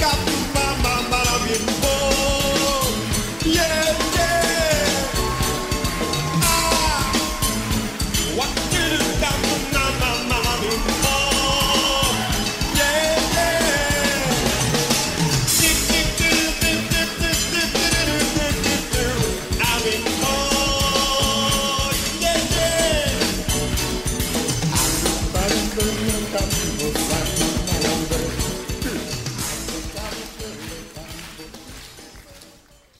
got